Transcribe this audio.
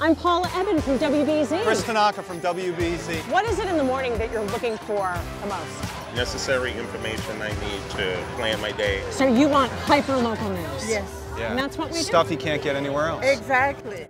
I'm Paula Ebben from WBZ. Chris Tanaka from WBZ. What is it in the morning that you're looking for the most? Necessary information I need to plan my day. So you want hyper local news? Yes, Yeah. And that's what we do. Stuff you can't get anywhere else. exactly.